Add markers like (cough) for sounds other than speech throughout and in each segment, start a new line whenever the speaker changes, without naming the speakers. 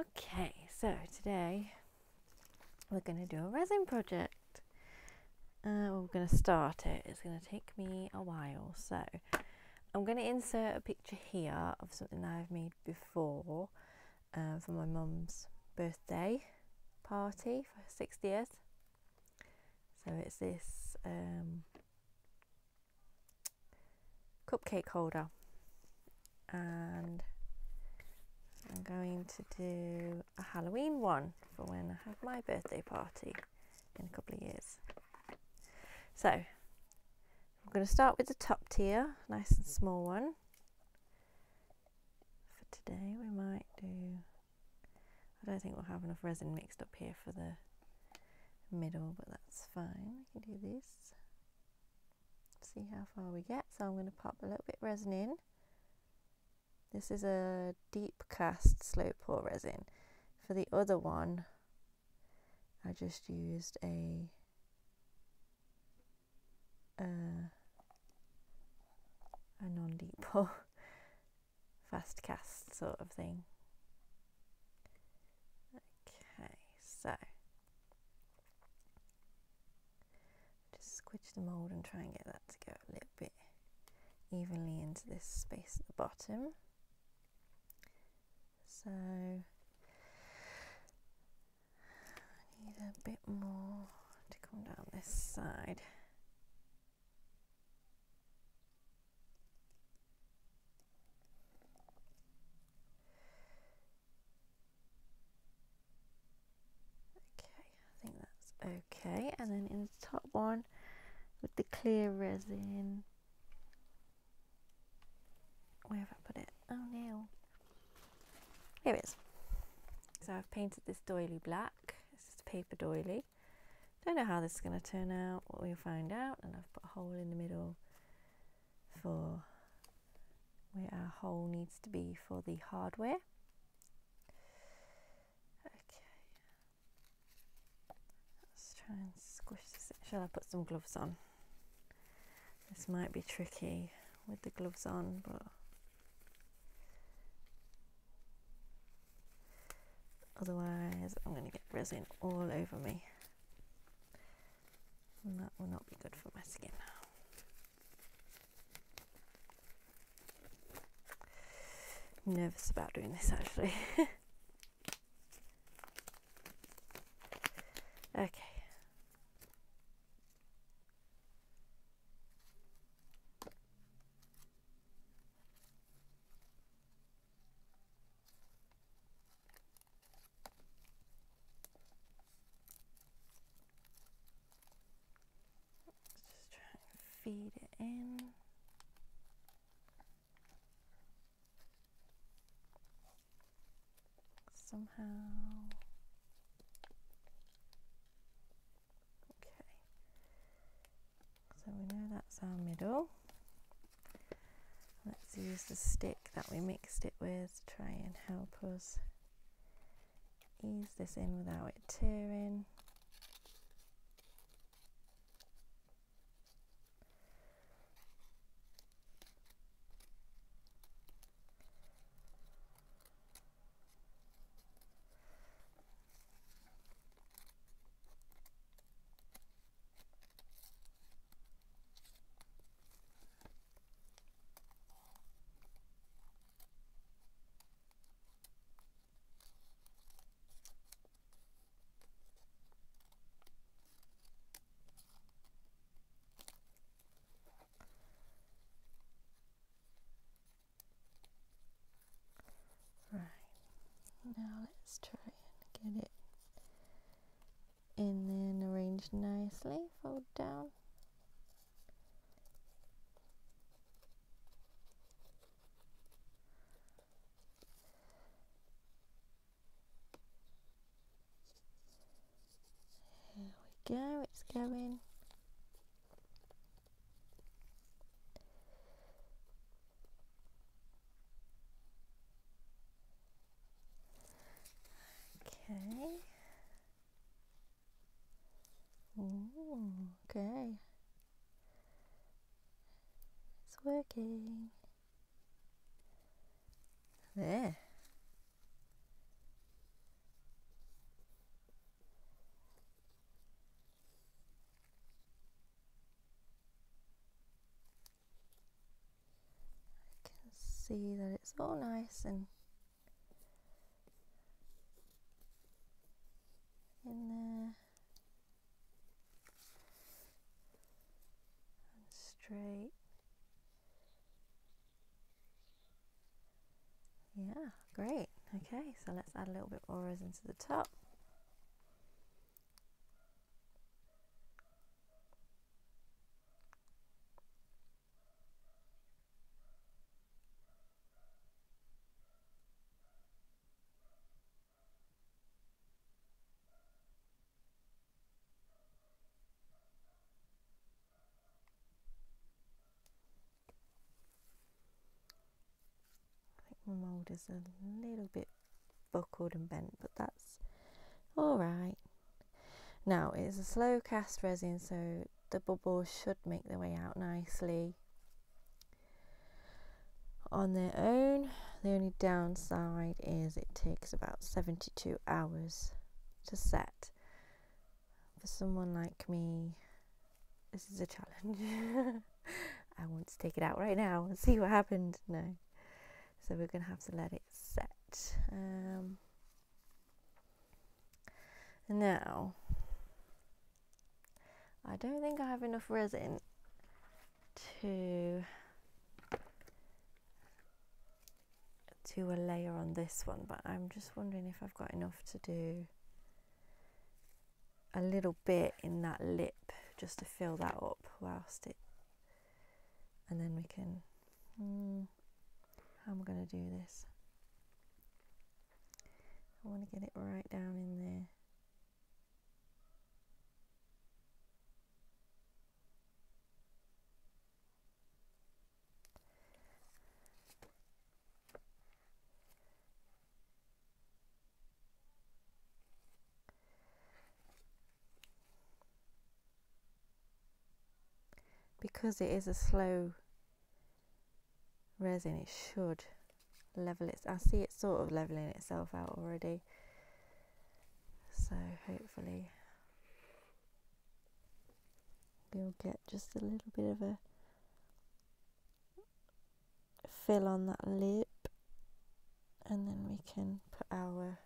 Okay, so today we're going to do a resin project. Uh, we're going to start it. It's going to take me a while. So I'm going to insert a picture here of something that I've made before uh, for my mum's birthday party for 60th. So it's this um, cupcake holder and I'm going to do a Halloween one for when I have my birthday party in a couple of years. So I'm going to start with the top tier, nice and small one. For today we might do, I don't think we'll have enough resin mixed up here for the middle, but that's fine. We can do this. See how far we get. So I'm going to pop a little bit resin in. This is a deep cast slow pour resin. For the other one, I just used a uh, a non-deep pour (laughs) fast cast sort of thing. Okay, so just squidge the mould and try and get that to go a little bit evenly into this space at the bottom. So I need a bit more to come down this side. Okay, I think that's okay. And then in the top one with the clear resin, where have I put it? Oh no. Here it is. So I've painted this doily black. This is a paper doily. Don't know how this is going to turn out, but we'll find out. And I've put a hole in the middle for where our hole needs to be for the hardware. Okay. Let's try and squish this. Shall I put some gloves on? This might be tricky with the gloves on, but otherwise I'm going to get resin all over me and that will not be good for my skin. I'm nervous about doing this actually. (laughs) okay. Just try and feed it in. Somehow. Okay. So we know that's our middle. Let's use the stick that we mixed it with to try and help us ease this in without it tearing. Now let's try and get it and then arrange nicely. Fold down. There we go, it's going. working. There. I can see that it's all nice and in there and straight great. Okay, so let's add a little bit more resin to the top. Mould is a little bit buckled and bent, but that's all right. Now it's a slow cast resin, so the bubbles should make their way out nicely on their own. The only downside is it takes about 72 hours to set. For someone like me, this is a challenge. (laughs) I want to take it out right now and see what happened. No so we're going to have to let it set. Um, now, I don't think I have enough resin to to a layer on this one, but I'm just wondering if I've got enough to do a little bit in that lip just to fill that up whilst it and then we can mm, am going to do this? I want to get it right down in there. because it is a slow resin it should level it I see it sort of leveling itself out already. So hopefully you'll get just a little bit of a fill on that lip and then we can put our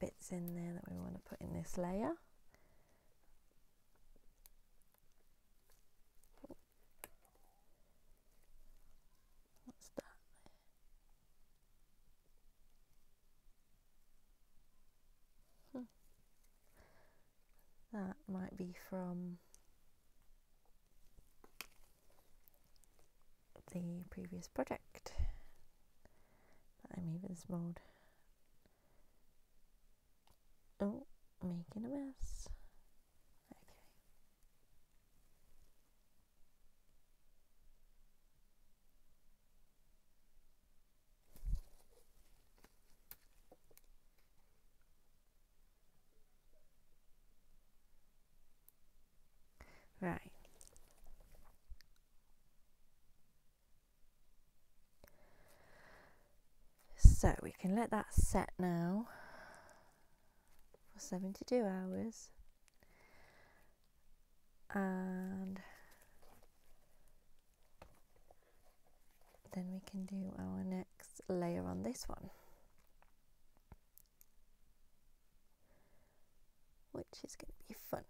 bits in there that we want to put in this layer That might be from the previous project that I made this mold. Oh, making a mess. Right. So we can let that set now for 72 hours. And then we can do our next layer on this one. Which is going to be fun.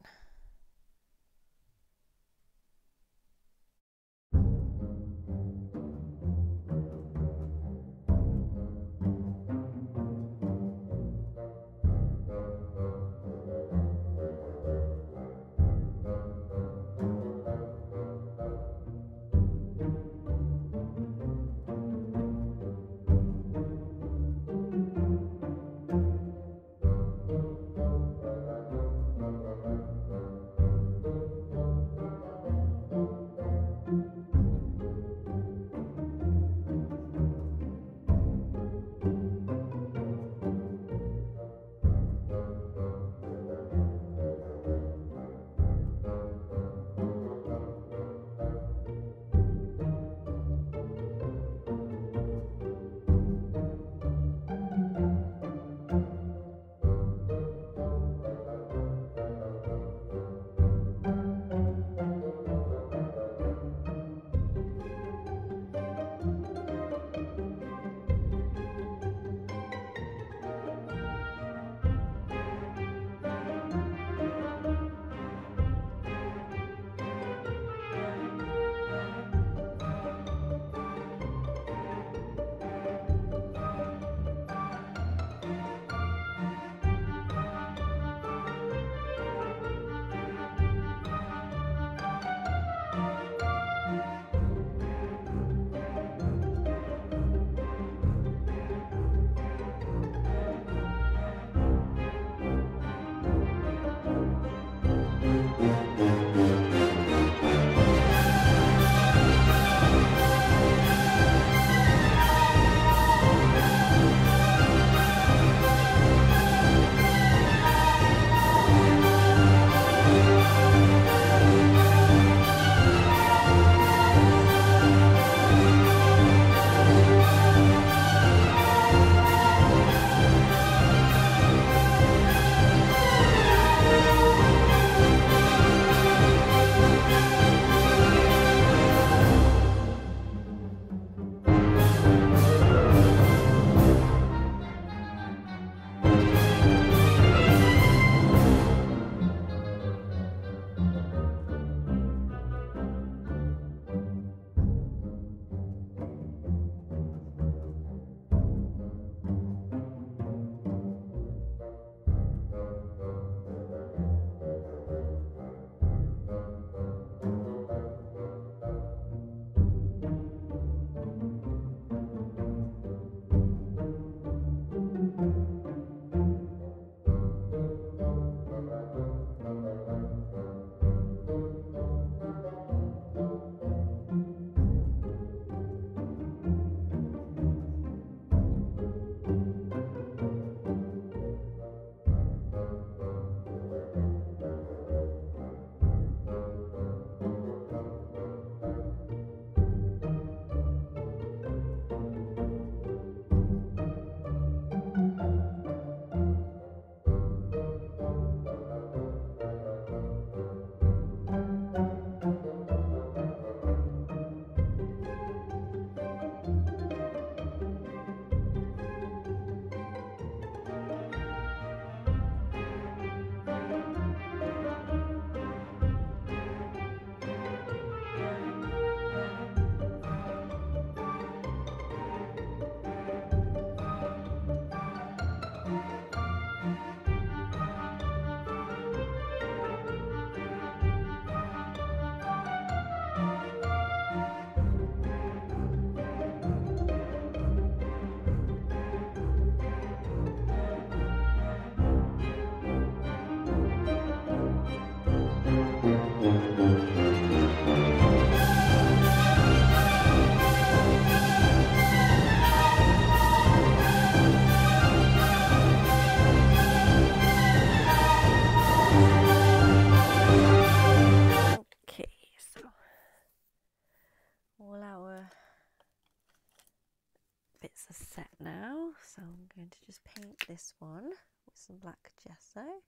Gesso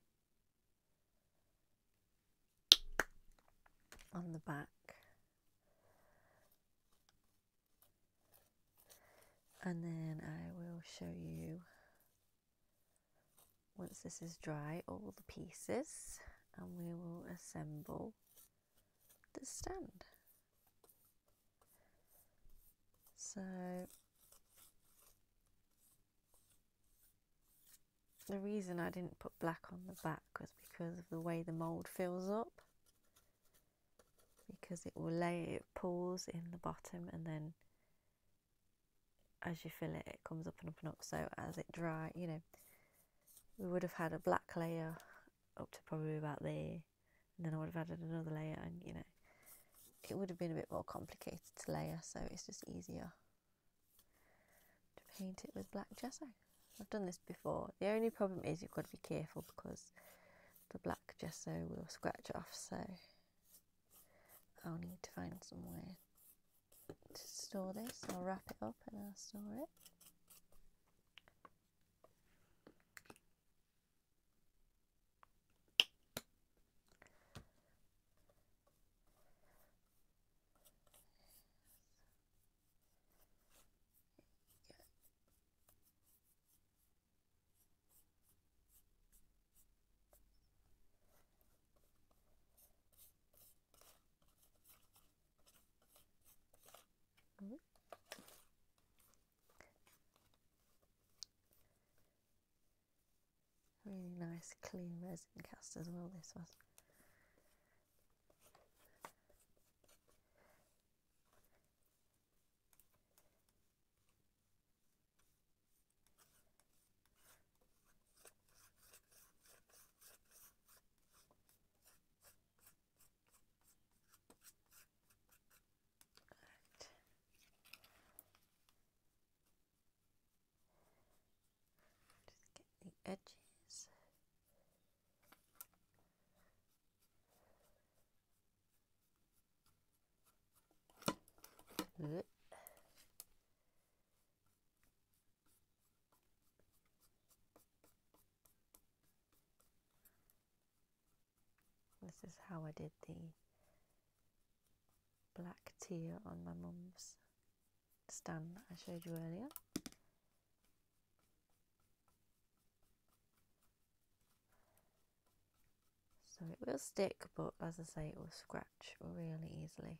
on the back. And then I will show you once this is dry all the pieces and we will assemble the stand. So the reason I didn't put black on the back was because of the way the mould fills up. Because it will lay it pulls in the bottom and then as you fill it it comes up and up and up. So as it dry you know we would have had a black layer up to probably about there. And then I would have added another layer and you know it would have been a bit more complicated to layer. So it's just easier to paint it with black gesso. I've done this before. The only problem is you've got to be careful because the black gesso will scratch off so I'll need to find somewhere to store this. I'll wrap it up and I'll store it. Really nice clear resin cast as well, this was. Just get the edges. Ugh. This is how I did the black tier on my mum's stand that I showed you earlier. So it will stick, but as I say, it will scratch really easily.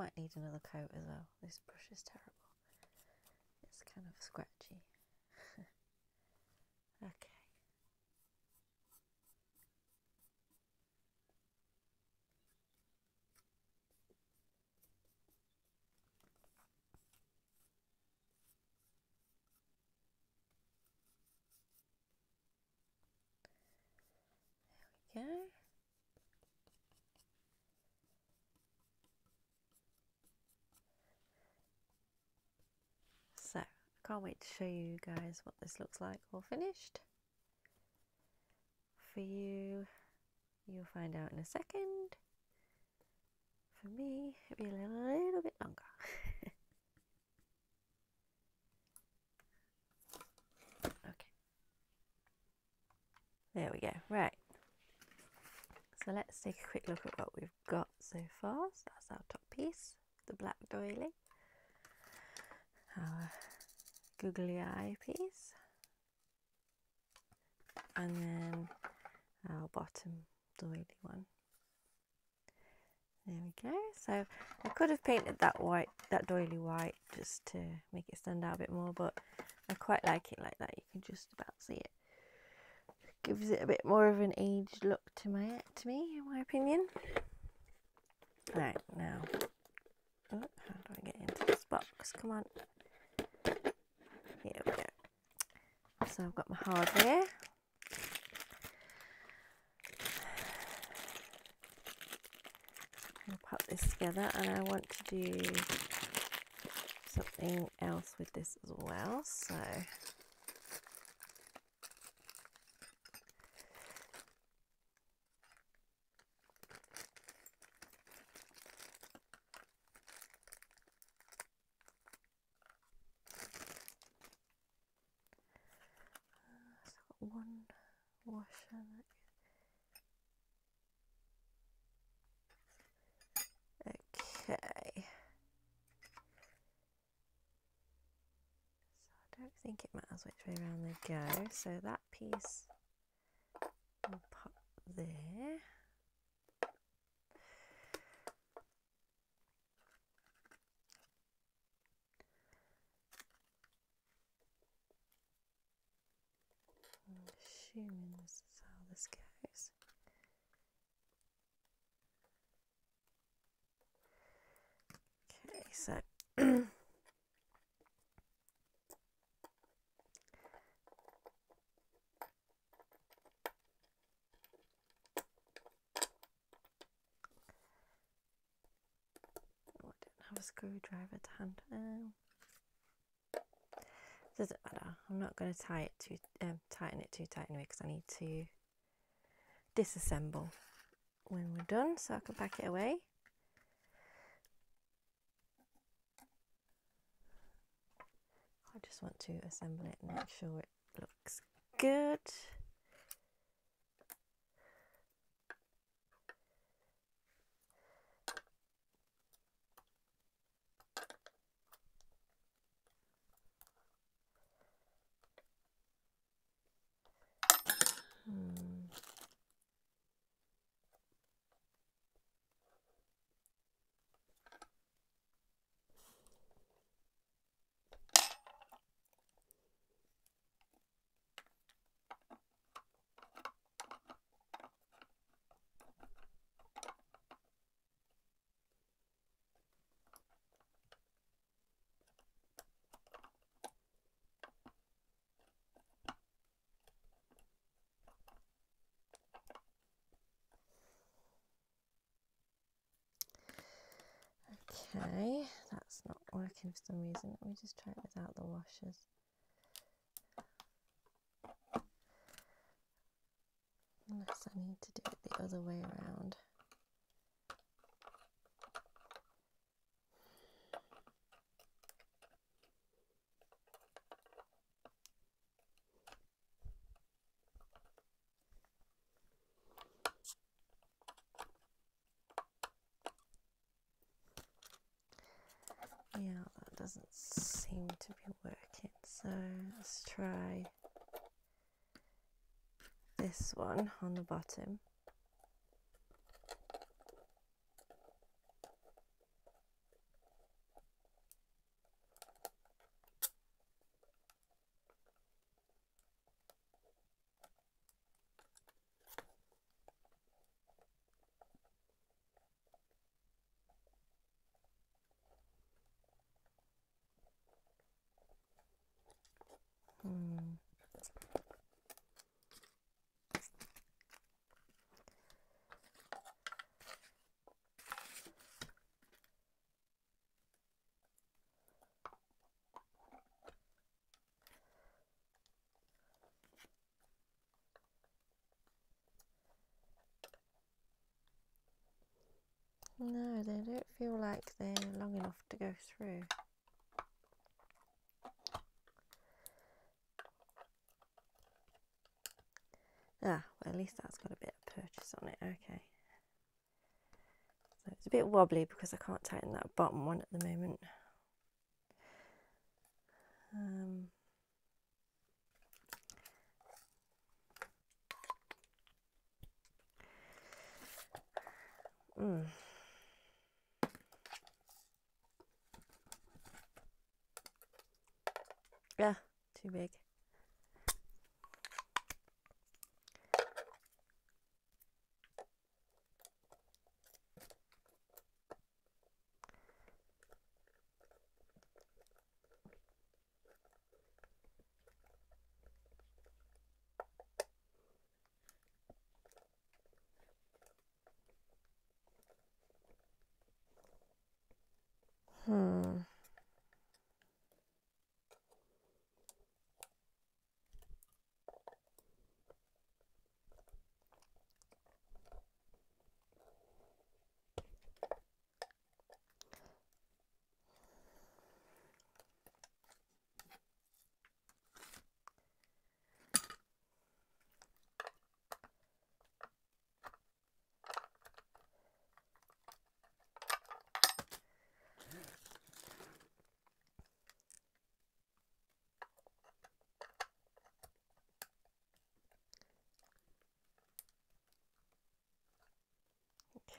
Might need another coat as well. This brush is terrible. It's kind of scratchy. (laughs) okay. There we go. So, I can't wait to show you guys what this looks like all finished. For you, you'll find out in a second. For me, it'll be a little bit longer. (laughs) okay. There we go. Right. So let's take a quick look at what we've got so far. So that's our top piece, the black doily our googly eye piece. And then our bottom doily one. There we go. So I could have painted that white that doily white just to make it stand out a bit more but I quite like it like that. You can just about see it. Gives it a bit more of an aged look to my to me in my opinion. Right now. Oh, how do I get into this box? Come on. So I've got my hardware. to put this together and I want to do something else with this as well. So one washer Okay. So I don't think it matters which way around they go. So that piece will pop there. I'm assuming this is how this goes. Okay, so Oh, I don't have a screwdriver to hand. Um, doesn't matter. I'm not going to tie it too um, tighten it too tight anyway because I need to disassemble when we're done, so I can pack it away. I just want to assemble it and make sure it looks good. Okay, that's not working for some reason. Let me just try it without the washers. Unless I need to do it the other way around. Yeah, that doesn't seem to be working. So let's try this one on the bottom. No, they don't feel like they're long enough to go through. Ah, well, at least that's got a bit of purchase on it. Okay. So it's a bit wobbly because I can't tighten that bottom one at the moment. Um, mm. Yeah, too big.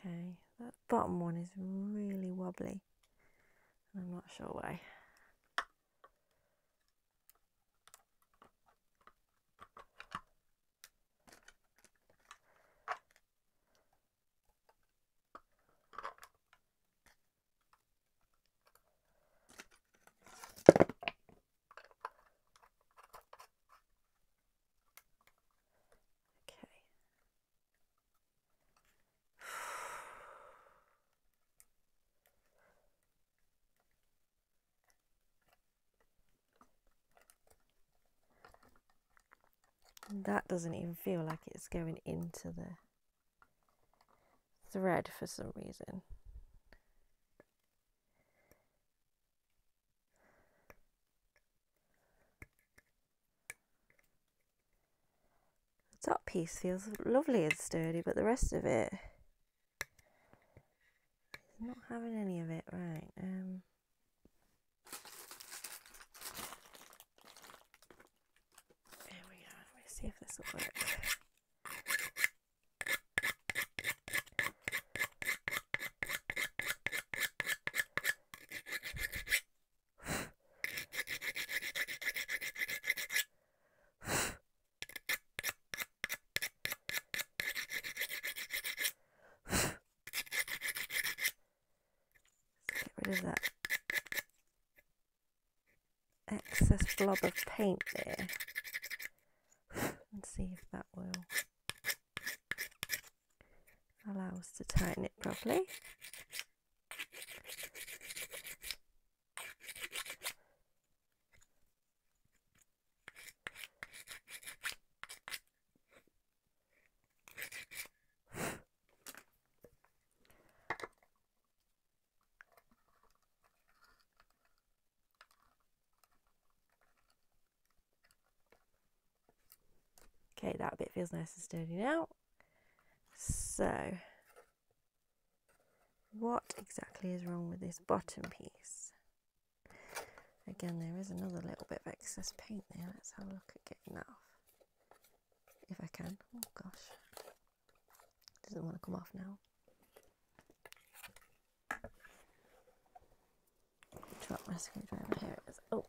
Okay, that bottom one is really wobbly. And I'm not sure why. That doesn't even feel like it's going into the thread for some reason. The top piece feels lovely and sturdy, but the rest of it is not having any of it right. Um, There we go. Let me work. Get rid of that excess blob of paint there and see if that will allow us to tighten it properly. Okay, that bit feels nice and sturdy now. So, what exactly is wrong with this bottom piece? Again, there is another little bit of excess paint there. Let's have a look at getting that off. If I can. Oh gosh. Doesn't want to come off now. Drop my screwdriver. Here it is. Oh.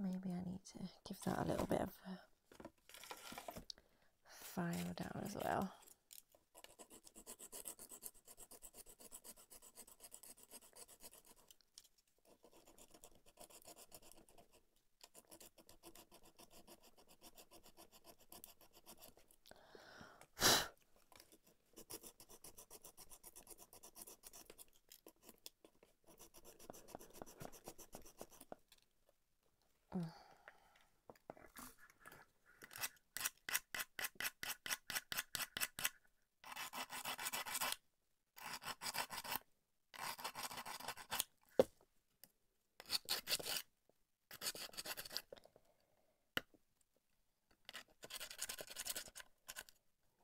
maybe I need to give that a little bit of a file down as well.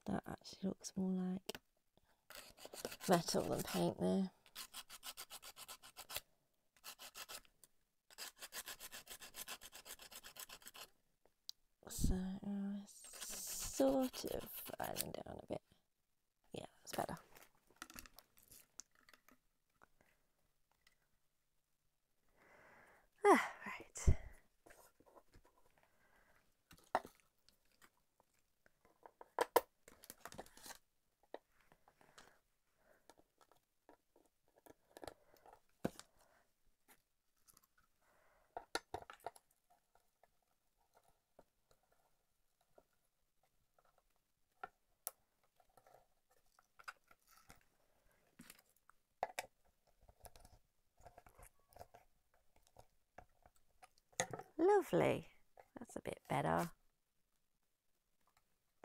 That actually looks more like metal than paint there. So, uh, sort of filing down a bit. Yeah, that's better. Ah, right. Lovely. That's a bit better.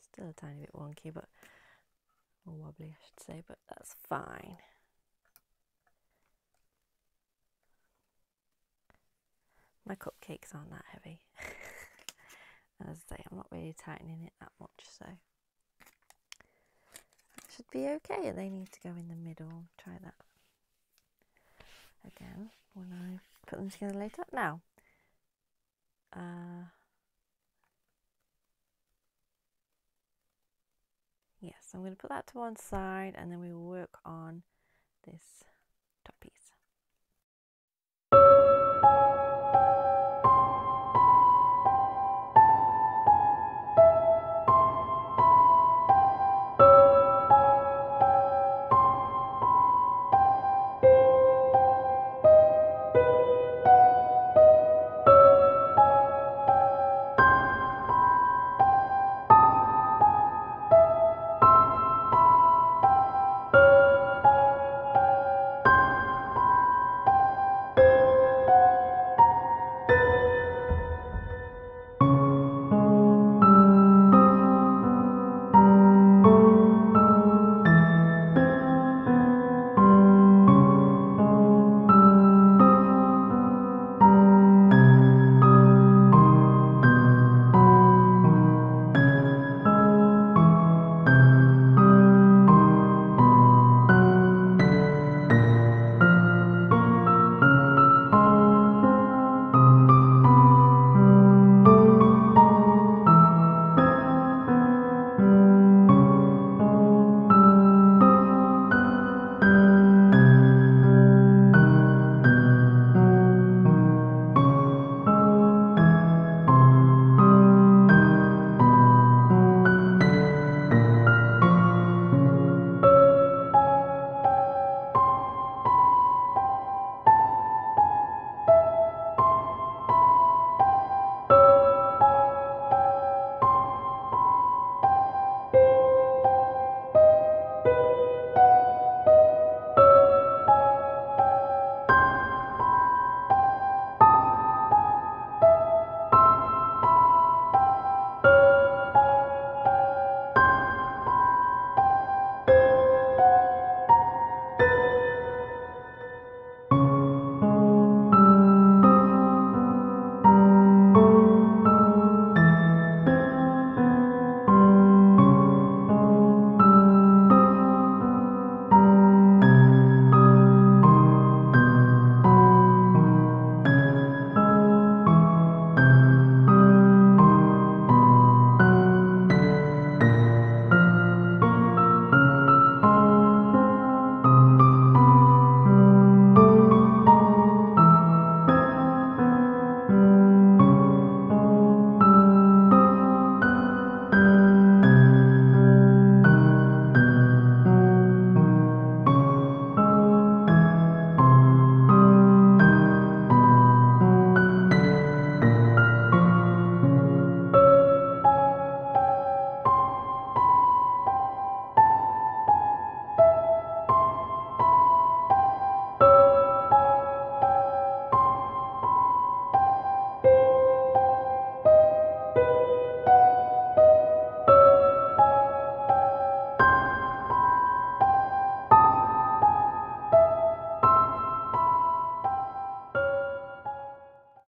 Still a tiny bit wonky, but or wobbly, I should say, but that's fine. My cupcakes aren't that heavy. (laughs) As I say, I'm not really tightening it that much, so it should be okay. They need to go in the middle. Try that again when I put them together later. Now, uh, yes, I'm going to put that to one side and then we will work on this top piece.